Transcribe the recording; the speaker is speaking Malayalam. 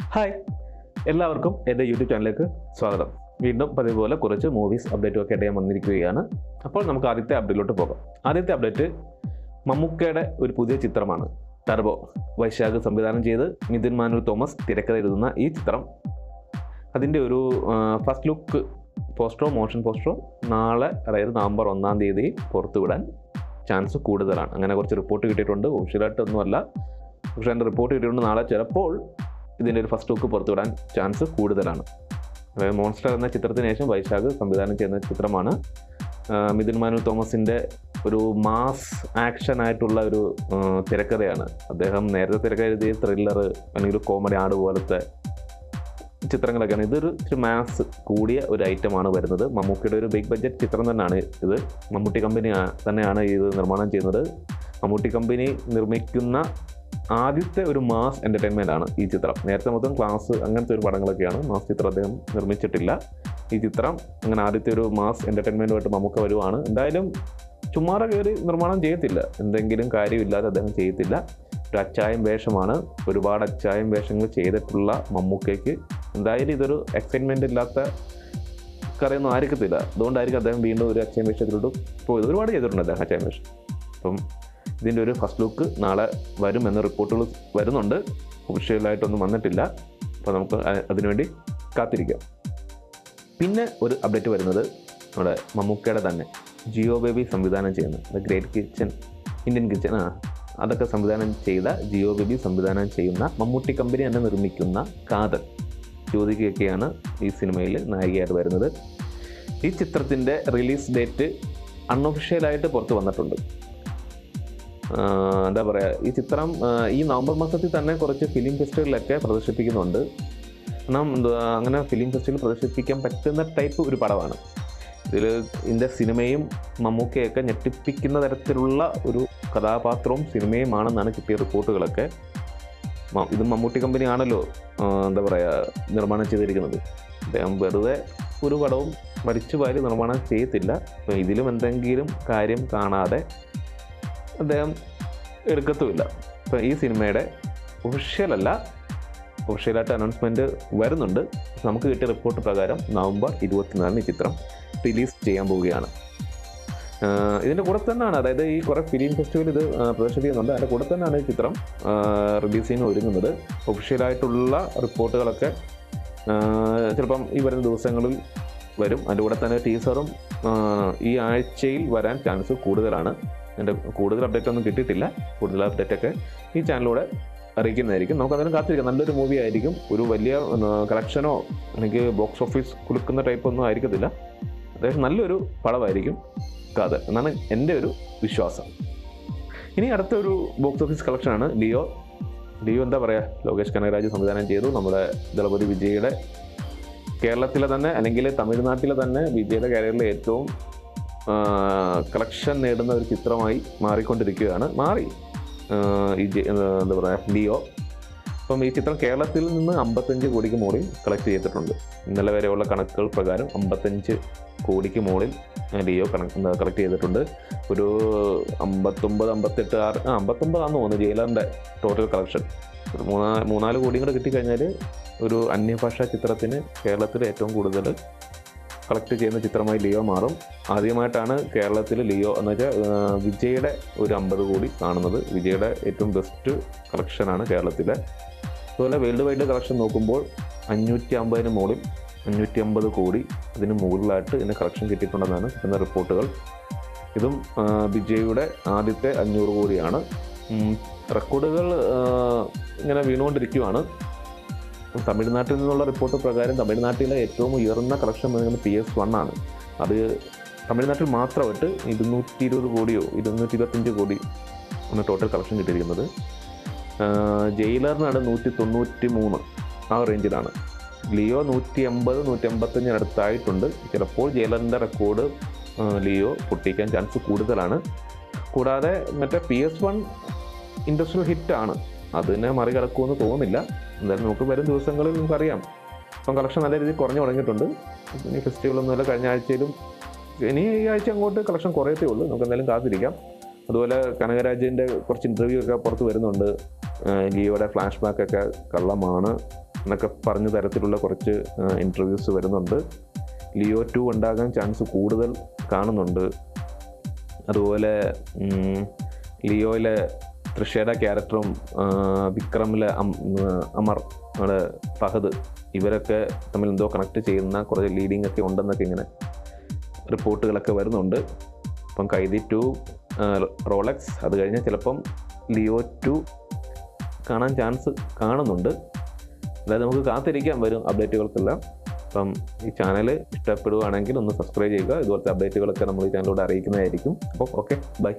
ഹായ്. എല്ലാവർക്കും എന്റെ യൂട്യൂബ് ചാനലിലേക്ക് സ്വാഗതം. വീണ്ടും പതിവ് പോലെ കുറച്ച് മൂവീസ് അപ്ഡേറ്റും ഒക്കെ ഞാൻ വന്നിരിക്കുകയാണ്. അപ്പോൾ നമുക്ക് ആദ്യത്തെ അപ്ഡേറ്റിലോട്ട് പോകാം. ആദ്യത്തെ അപ്ഡേറ്റ് മമ്മൂക്കയുടെ ഒരു പുതിയ ചിത്രമാണ്. ടർബോ വൈശാഖ് സംവിധാനം ചെയ്ത് നിതിൻ മാനുൽ തോമസ് തിരക്കഥ എഴുതുന്ന ഈ ചിത്രം. അതിന്റെ ഒരു ഫസ്റ്റ് ലുക്ക് പോസ്റ്ററോ മോഷൻ പോസ്റ്ററോ നാളെ അതായത് നവംബർ ഒന്നാം തീയതി പുറത്തുവിടാൻ ചാൻസ് കൂടുതലാണ്. അങ്ങനെ കുറച്ച് റിപ്പോർട്ട് കിട്ടിയിട്ടുണ്ട്. ഒഫീഷ്യലായിട്ടൊന്നുമല്ല. പക്ഷേ എന്റെ റിപ്പോർട്ട് കിട്ടിയിട്ടുണ്ട് നാളെ. ചിലപ്പോൾ ഇതിന്റെ ഒരു ഫസ്റ്റ് ലുക്ക് പുറത്തുവിടാൻ ചാൻസ് കൂടുതലാണ്. മോൺസ്റ്റർ എന്ന ചിത്രത്തിന് ശേഷം വൈശാഖ് സംവിധാനം ചെയ്യുന്ന ചിത്രമാണ്. മിഥുൻ മാനുൽ തോമസിന്റെ ഒരു മാസ് ആക്ഷൻ ആയിട്ടുള്ള ഒരു തിരക്കഥയാണ്. അദ്ദേഹം നേരത്തെ തിരക്കഥ എഴുതിയ ത്രില്ലർ അല്ലെങ്കിൽ ഒരു കോമഡി ആട് പോലത്തെ ചിത്രങ്ങളൊക്കെയാണ്. ഇതൊരു ഒരു മാസ് കൂടിയ ഒരു ഐറ്റമാണ് വരുന്നത്. മമ്മൂക്കിയുടെ ഒരു ബിഗ് ബഡ്ജറ്റ് ചിത്രം തന്നെയാണ് ഇത്. മമ്മൂട്ടി കമ്പനി തന്നെയാണ് ഇത് നിർമ്മാണം ചെയ്യുന്നത്. മമ്മൂട്ടി കമ്പനി നിർമ്മിക്കുന്ന ആദ്യത്തെ ഒരു മാസ് എന്റർടൈൻമെന്റ് ആണ് ഈ ചിത്രം. നേരത്തെ മൊത്തം ക്ലാസ് അങ്ങനത്തെ ഒരു പടങ്ങളൊക്കെയാണ് മാസ് ചിത്രം അദ്ദേഹം നിർമ്മിച്ചിട്ടില്ല. ഈ ചിത്രം അങ്ങനെ ആദ്യത്തെ ഒരു മാസ് എന്റർടൈൻമെന്റുമായിട്ട് നമുക്ക് വരുവാണ്. എന്തായാലും ചുമ്മാറ കയറി നിർമ്മാണം ചെയ്യത്തില്ല. എന്തെങ്കിലും കാര്യമില്ലാതെ അദ്ദേഹം ചെയ്യത്തില്ല. ഒരു അച്ചായം വേഷമാണ്. ഒരുപാട് അച്ചായം വേഷങ്ങൾ ചെയ്തിട്ടുള്ള മമ്മൂക്കയ്ക്ക്. എന്തായാലും ഇതൊരു എക്സൈറ്റ്മെന്റ് ഇല്ലാത്ത കറിയൊന്നും ആയിരിക്കത്തില്ല. അതുകൊണ്ടായിരിക്കും അദ്ദേഹം വീണ്ടും ഒരു അച്ചായം വേഷത്തിലോട്ട് പോയത്. ഒരുപാട് ചെയ്തിട്ടുണ്ട് അദ്ദേഹം അച്ചായം വേഷം. അപ്പം ഇതിന്റെ ഒരു ഫസ്റ്റ് ലുക്ക് നാളെ വരും എന്ന റിപ്പോർട്ടുകൾ വരുന്നുണ്ട്. ഒഫീഷ്യലായിട്ടൊന്നും വന്നിട്ടില്ല. അപ്പോൾ നമുക്ക് അതിനുവേണ്ടി കാത്തിരിക്കാം. പിന്നെ ഒരു അപ്ഡേറ്റ് വരുന്നത് നമ്മുടെ മമ്മൂക്കയുടെ തന്നെ. ജിയോ ബേബി സംവിധാനം ചെയ്യുന്ന the great kitchen Indian kitchen ആ. അതൊക്കെ സംവിധാനം ചെയ്ത ജിയോ ബേബി സംവിധാനം ചെയ്യുന്ന മമ്മൂട്ടി കമ്പനി തന്നെ നിർമ്മിക്കുന്ന കാതൽ. ജ്യോതികയൊക്കെയാണ് ഈ സിനിമയിൽ നായികയായിട്ട് വരുന്നത്. ഈ ചിത്രത്തിന്റെ റിലീസ് ഡേറ്റ് അൺഒഫീഷ്യലായിട്ട് പുറത്ത് വന്നിട്ടുണ്ട്. എന്താ പറയുക ഈ ചിത്രം ഈ നവംബർ മാസത്തിൽ തന്നെ കുറച്ച് ഫിലിം ഫെസ്റ്റിവലിലൊക്കെ പ്രദർശിപ്പിക്കുന്നുണ്ട്. കാരണം അങ്ങനെ ഫിലിം ഫെസ്റ്റിവൽ പ്രദർശിപ്പിക്കാൻ പറ്റുന്ന ടൈപ്പ് ഒരു പടമാണ്. ഇതിൽ ഇതിന്റെ സിനിമയും മമ്മൂക്കയൊക്കെ ഞെട്ടിപ്പിക്കുന്ന തരത്തിലുള്ള ഒരു കഥാപാത്രവും സിനിമയുമാണെന്നാണ് കിട്ടിയ റിപ്പോർട്ടുകളൊക്കെ. ഇത് മമ്മൂട്ടി കമ്പനി ആണല്ലോ എന്താ പറയുക നിർമ്മാണം ചെയ്തിരിക്കുന്നത്. അദ്ദേഹം വെറുതെ ഒരു പടവും മരിച്ചു വാരി നിർമ്മാണം ചെയ്യത്തില്ല. ഇതിലും എന്തെങ്കിലും കാര്യം കാണാതെ അദ്ദേഹം എടുക്കത്തുമില്ല. അപ്പോൾ ഈ സിനിമയുടെ ഒഫീഷ്യലല്ല ഒഫീഷ്യലായിട്ട് അനൗൺസ്മെന്റ് വരുന്നുണ്ട്. നമുക്ക് കിട്ടിയ റിപ്പോർട്ട് പ്രകാരം നവംബർ ഇരുപത്തിനാലിന് ഈ ചിത്രം റിലീസ് ചെയ്യാൻ പോവുകയാണ്. ഇതിന്റെ കൂടെ തന്നെയാണ് അതായത് ഈ കുറേ ഫിലിം ഫെസ്റ്റിവൽ ഇത് പ്രദർശിപ്പിക്കുന്നുണ്ട്. അതിന്റെ കൂടെ തന്നെയാണ് ഈ ചിത്രം റിലീസ് ചെയ്യാൻ ഒരുങ്ങുന്നത്. ഒഫീഷ്യലായിട്ടുള്ള റിപ്പോർട്ടുകളൊക്കെ ചിലപ്പം ഈ വരുന്ന ദിവസങ്ങളിൽ വരും. അതിന്റെ കൂടെ തന്നെ ടീസറും ഈ ആഴ്ചയിൽ വരാൻ ചാൻസ് കൂടുതലാണ്. എന്റെ കൂടുതൽ അപ്ഡേറ്റ് ഒന്നും കിട്ടിയിട്ടില്ല. കൂടുതൽ അപ്ഡേറ്റ് ഒക്കെ ഈ ചാനലിലൂടെ അറിയിക്കുന്നതായിരിക്കും. നമുക്ക് അതിനും കാത്തിരിക്കാം. നല്ലൊരു മൂവി ആയിരിക്കും. ഒരു വലിയ കളക്ഷനോ അല്ലെങ്കിൽ ബോക്സ് ഓഫീസ് കുലുക്കുന്ന ടൈപ്പ് ഒന്നും ആയിരിക്കത്തില്ല. അത്യാവശ്യം നല്ലൊരു പടമായിരിക്കും കഥ. എന്നാണ് എന്റെ ഒരു വിശ്വാസം. ഇനി അടുത്ത ഒരു ബോക്സ് ഓഫീസ് കളക്ഷനാണ് ലിയോ. ലിയോ എന്താ പറയുക ലോകേഷ് കനകരാജ് സംവിധാനം ചെയ്തു. നമ്മുടെ ദളപതി വിജയുടെ കേരളത്തിലെ തന്നെ അല്ലെങ്കിൽ തമിഴ്നാട്ടിലെ തന്നെ വിജയുടെ കരിയറിലെ ഏറ്റവും കളക്ഷൻ നേടുന്ന ഒരു ചിത്രമായി മാറിക്കൊണ്ടിരിക്കുകയാണ്. മാറി. ഈ എന്താ പറയുക ലിയോ. അപ്പം ഈ ചിത്രം കേരളത്തിൽ നിന്ന് അമ്പത്തഞ്ച് കോടിക്ക് മുകളിൽ കളക്ട് ചെയ്തിട്ടുണ്ട്. ഇന്നലെ വരെയുള്ള കണക്കുകൾ പ്രകാരം അമ്പത്തഞ്ച് കോടിക്ക് മുകളിൽ ലിയോ കണക്ക് കളക്ട് ചെയ്തിട്ടുണ്ട്. ഒരു അമ്പത്തൊമ്പത് അമ്പത്തെട്ട് ആറ് ആ അമ്പത്തൊമ്പതാണെന്ന് തോന്നുന്നു ജയിലറിന്റെ ടോട്ടൽ കളക്ഷൻ ഒരു മൂന്നാ മൂന്നാൽ കോടിയും കൂടെ കിട്ടിക്കഴിഞ്ഞാൽ ഒരു അന്യഭാഷാ ചിത്രത്തിന് കേരളത്തിൽ ഏറ്റവും കൂടുതൽ കളക്ട് ചെയ്യുന്ന ചിത്രമായി ലിയോ മാറും. ആദ്യമായിട്ടാണ് കേരളത്തിൽ ലിയോ എന്ന് വെച്ചാൽ വിജയുടെ ഒരു അമ്പത് കോടി കാണുന്നത്. വിജയുടെ ഏറ്റവും ബെസ്റ്റ് കളക്ഷനാണ് കേരളത്തിലെ. അതുപോലെ വേൾഡ് വൈഡ് കളക്ഷൻ നോക്കുമ്പോൾ അഞ്ഞൂറ്റി അമ്പതിന് മുകളിൽ അഞ്ഞൂറ്റി അമ്പത് കോടി അതിന് മുകളിലായിട്ട് ഇതിന് കളക്ഷൻ കിട്ടിയിട്ടുണ്ടെന്നാണ് കിട്ടുന്ന റിപ്പോർട്ടുകൾ. ഇതും വിജയുടെ ആദ്യത്തെ അഞ്ഞൂറ് കോടിയാണ്. റെക്കോർഡുകൾ ഇങ്ങനെ വീണുകൊണ്ടിരിക്കുകയാണ് തമിഴ്നാട്ടിൽ നിന്നുള്ള റിപ്പോർട്ട് പ്രകാരം തമിഴ്നാട്ടിലെ ഏറ്റവും ഉയർന്ന കളക്ഷൻ വന്നത് പി എസ് വൺ ആണ്. അത് തമിഴ്നാട്ടിൽ മാത്രമായിട്ട് ഇരുന്നൂറ്റി ഇരുപത് കോടിയോ ഇരുന്നൂറ്റി ഇരുപത്തഞ്ച് കോടി ആണ് ടോട്ടൽ കളക്ഷൻ കിട്ടിയിരിക്കുന്നത്. ജയിലറിനാണ് നൂറ്റി തൊണ്ണൂറ്റി മൂന്ന് ആ റേഞ്ചിലാണ് ലിയോ നൂറ്റി അമ്പത് നൂറ്റി അമ്പത്തഞ്ചിനടുത്തായിട്ടുണ്ട് ചിലപ്പോൾ ജയിലറിന്റെ റെക്കോർഡ് ലിയോ പൊട്ടിക്കാൻ ചാൻസ് കൂടുതലാണ്. കൂടാതെ മറ്റേ പി എസ് വൺ ഇൻഡസ്ട്രിയൽ ഹിറ്റാണ് അതിനെ മറികടക്കുമെന്ന് തോന്നുന്നില്ല. എന്തായാലും നമുക്ക് വരും ദിവസങ്ങളിൽ നമുക്കറിയാം ഇപ്പം കളക്ഷൻ നല്ല രീതിയിൽ കുറഞ്ഞു തുടങ്ങിയിട്ടുണ്ട്. ഇനി ഫെസ്റ്റിവലൊന്നുമില്ല കഴിഞ്ഞ ആഴ്ചയിലും ഇനി ഈ ആഴ്ച അങ്ങോട്ട് കളക്ഷൻ കുറയത്തേ ഉള്ളൂ. നമുക്ക് എന്തായാലും കാത്തിരിക്കാം. അതുപോലെ കനകരാജിന്റെ കുറച്ച് ഇന്റർവ്യൂ ഒക്കെ പുറത്ത് വരുന്നുണ്ട്. ഗിയോയുടെ ഫ്ലാഷ് ബാക്കൊക്കെ കള്ളമാണ് എന്നൊക്കെ പറഞ്ഞ തരത്തിലുള്ള കുറച്ച് ഇന്റർവ്യൂസ് വരുന്നുണ്ട്. ലിയോ ടു ഉണ്ടാകാൻ ചാൻസ് കൂടുതൽ കാണുന്നുണ്ട്. അതുപോലെ ലിയോയിലെ തൃഷയുടെ ക്യാരക്ടറും വിക്രമിലെ അമർ നമ്മുടെ ഫഹദ്. ഇവരൊക്കെ തമ്മിൽ എന്തോ കണക്ട് ചെയ്യുന്ന കുറേ ലീഡിങ് ഒക്കെ ഉണ്ടെന്നൊക്കെ ഇങ്ങനെ റിപ്പോർട്ടുകളൊക്കെ വരുന്നുണ്ട്. അപ്പം കൈദി ടു റോളക്സ്. അത് കഴിഞ്ഞാൽ ചിലപ്പം ലിയോ ടു കാണാൻ ചാൻസ് കാണുന്നുണ്ട്. അതായത് നമുക്ക് കാത്തിരിക്കാൻ വരും അപ്ഡേറ്റുകൾക്കെല്ലാം അപ്പം ഈ ചാനൽ ഇഷ്ടപ്പെടുകയാണെങ്കിൽ ഒന്ന് സബ്സ്ക്രൈബ് ചെയ്യുക. ഇതുപോലത്തെ അപ്ഡേറ്റുകളൊക്കെ നമ്മൾ ഈ ചാനലിലൂടെ അറിയിക്കുന്നതായിരിക്കും. അപ്പോൾ ഓക്കെ ബൈ